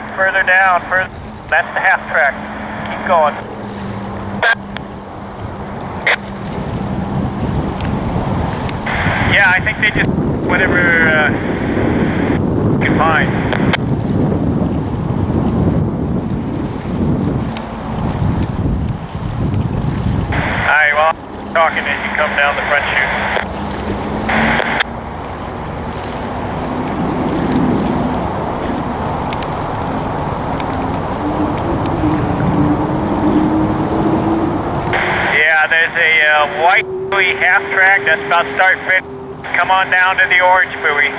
Think further down, further, that's the half track. Keep going. Yeah, I think they just, whatever uh, can find. Alright, well, I'm talking as you come down the front chute. Yeah, there's a uh, white buoy that's about start fit. Come on down to the orange buoy.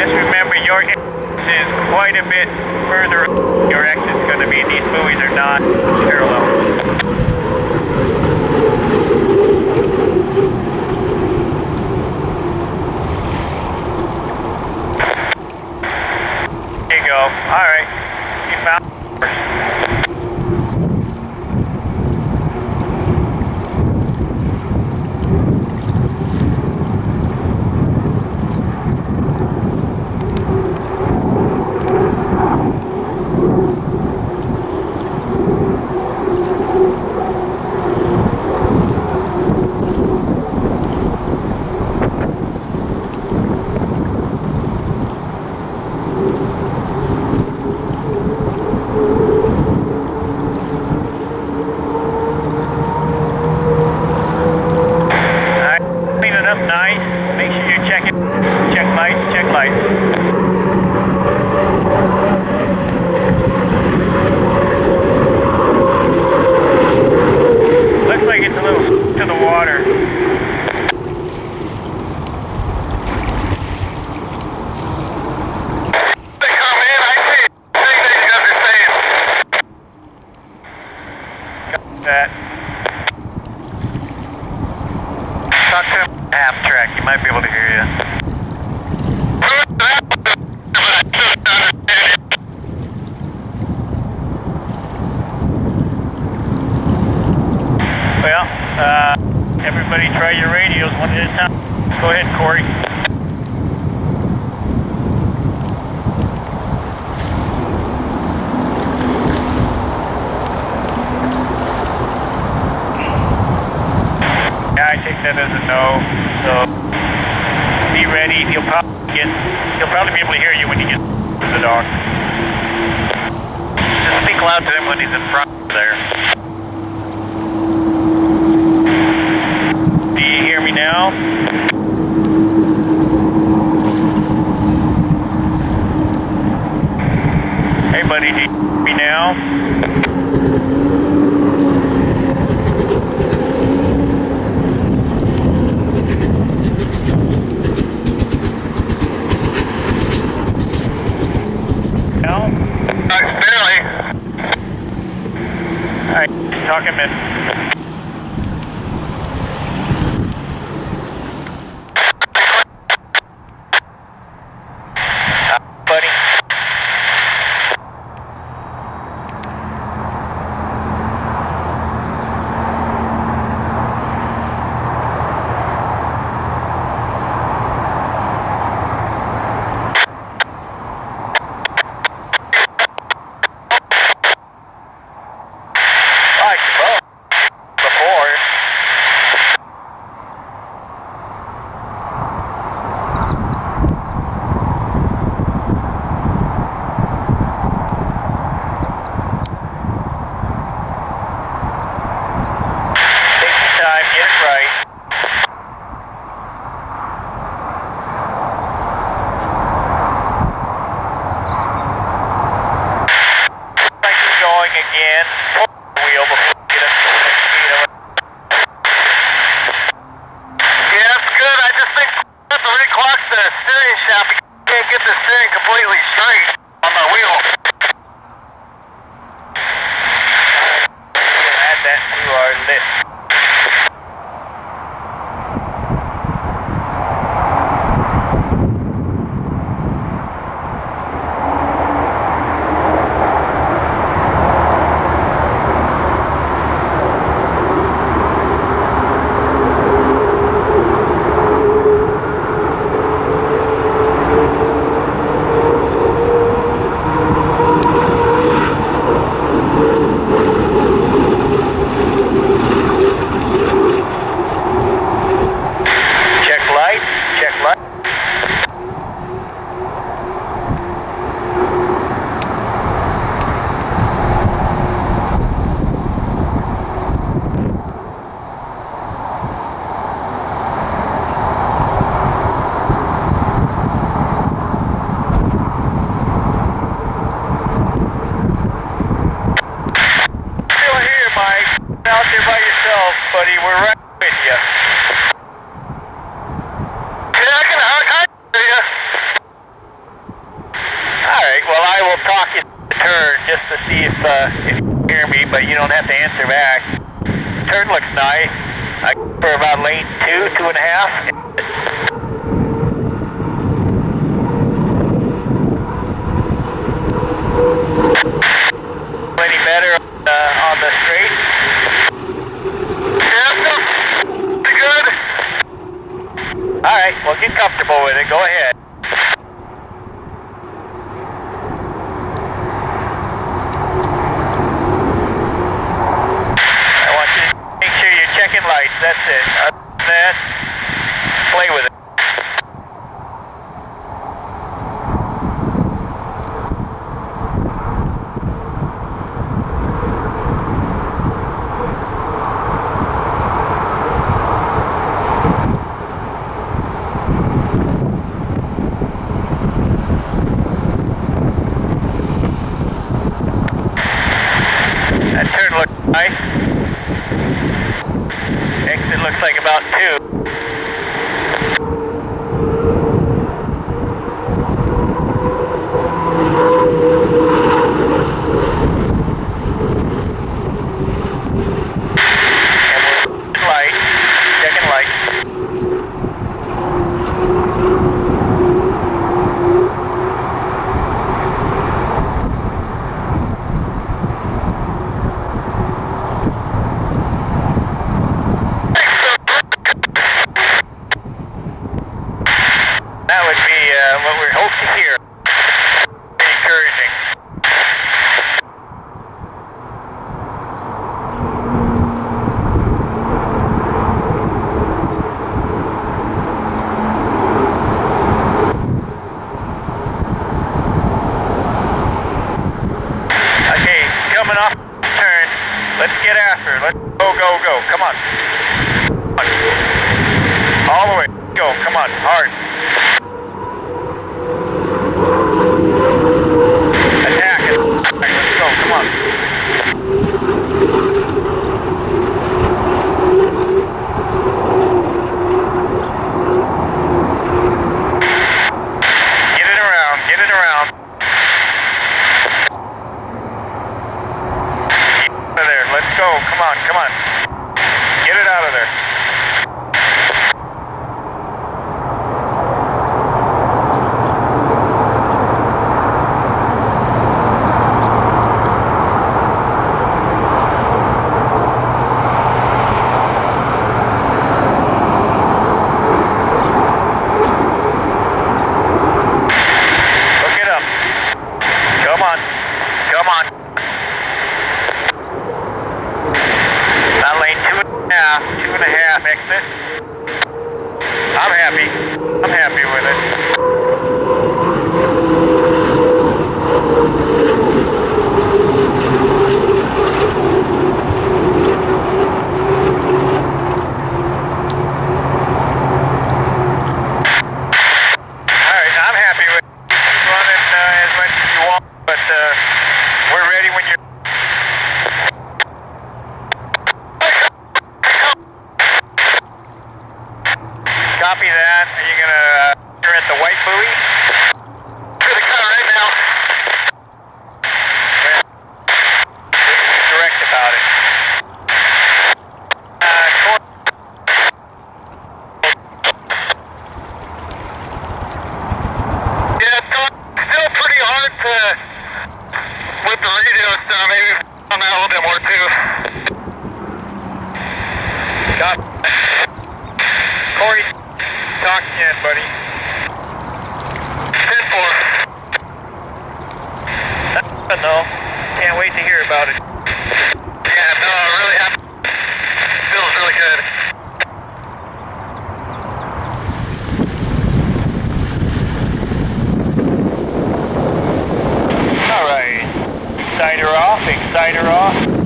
Just remember your exit is quite a bit further. Your exit's going to be. These buoys are not parallel. There you go. All right. You found. Alright, clean it up nice. Make sure you check it. Check lights, check lights. Looks like it's a little to the water. They come in, I see. See that you guys are saying. That. Talk to him half track. He might be able to hear you. Well, uh, everybody try your radios one at a time. Go ahead, Corey. Yeah, I take that as a no. So be ready. He'll probably get. He'll probably be able to hear you when you get to the dock. Just speak loud to him when he's in front there. Do me now? Hey, buddy, do you hear me now? just to see if, uh, if you hear me, but you don't have to answer back. Turn looks nice. I for about lane two, two and a half. Any better uh, on the straight? Yeah, pretty good. All right, well, get comfortable with it. Go ahead. go. Come on, come on. Exciter off, exciter off.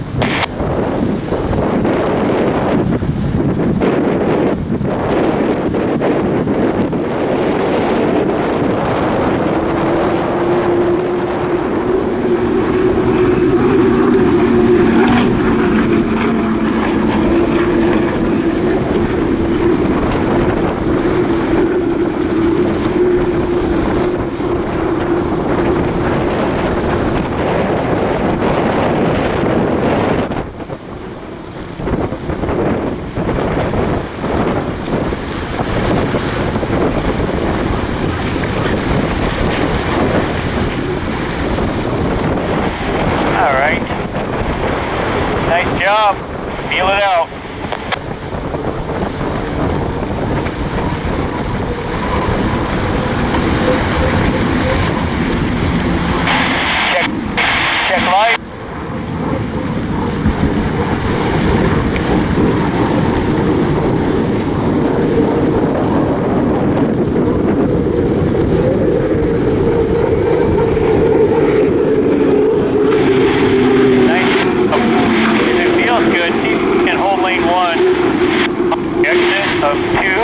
of two.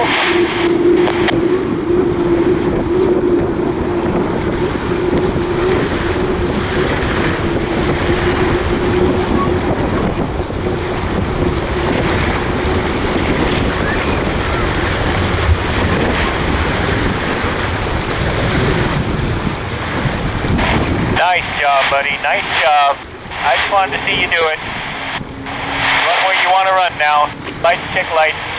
Nice job, buddy. Nice job. I just wanted to see you do it. Run where you want to run now. Lights, check lights.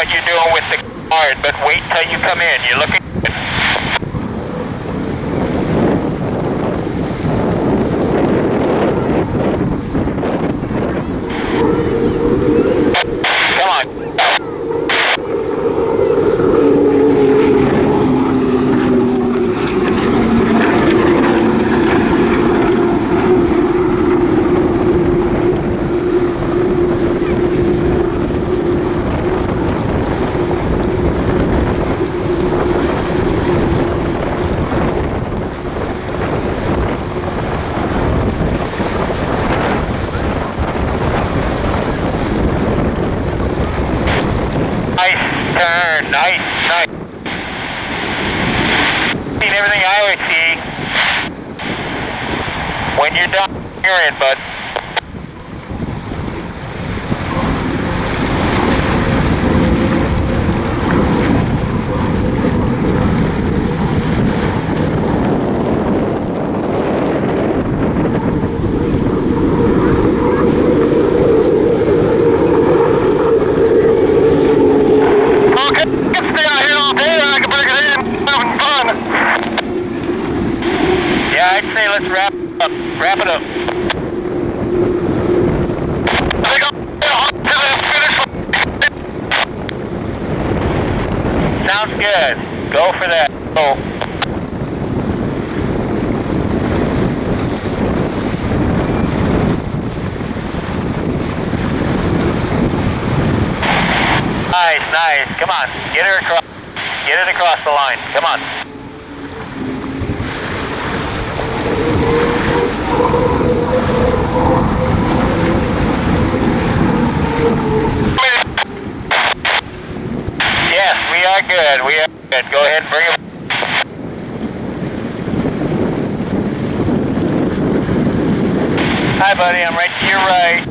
what you're doing with the card, but wait till you come in. You're looking Nice. Come on. Get her across. Get it across the line. Come on. Yes, we are good. We are good. Go ahead and bring it. Hi, buddy. I'm right to your right.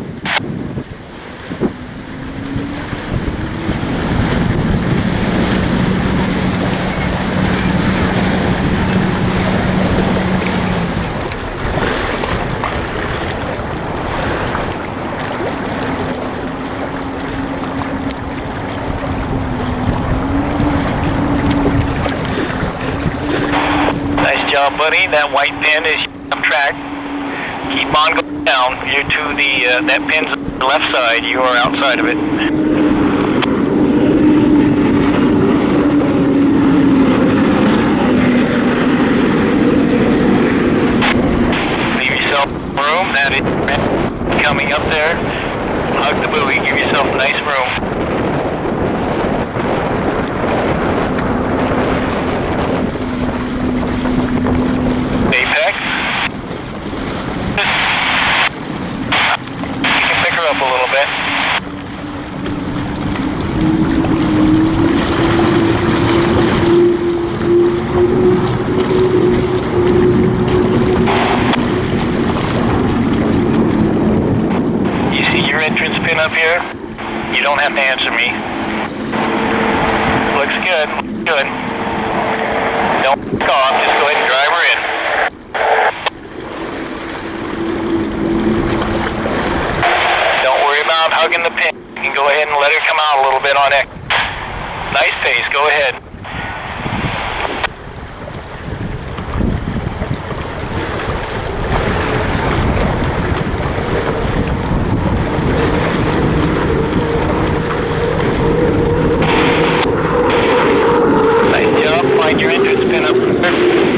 Nice buddy. That white pin is on track. Keep on going down. You're to the, uh, that pin's on the left side. You are outside of it. Leave yourself room. That is coming up there. Hug the buoy. Give yourself nice room. Apex. You can pick her up a little bit. You see your entrance pin up here? You don't have to answer me. Looks good. Good. Don't cough. Just go ahead and drive her in. Don't worry about hugging the pin. You can go ahead and let her come out a little bit on X. Nice pace. Go ahead. Nice job. Find your entrance pin up there.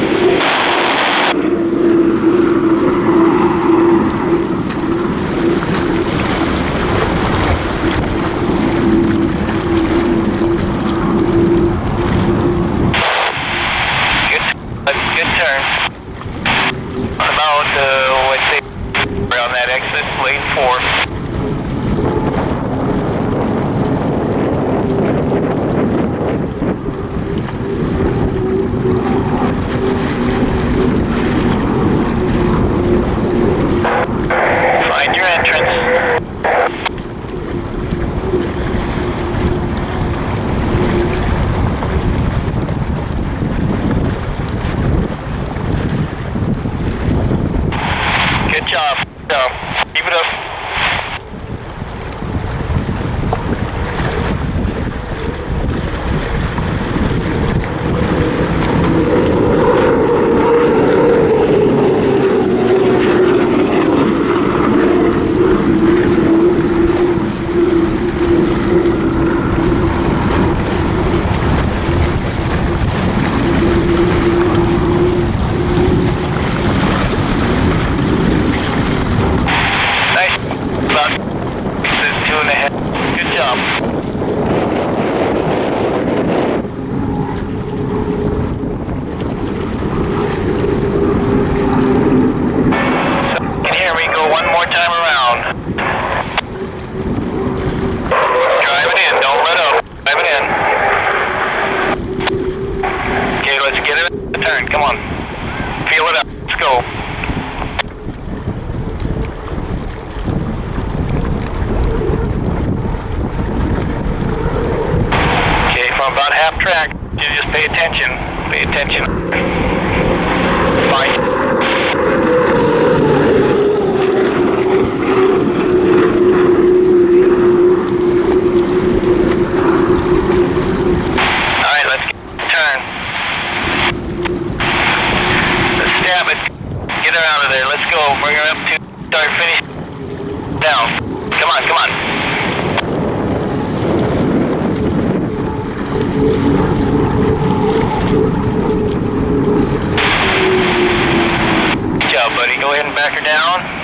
a good turn. About, uh, what's around that exit, lane 4. Get her out of there. Let's go. Bring her up to start finish down. Come on, come on. Good job, buddy. Go ahead and back her down.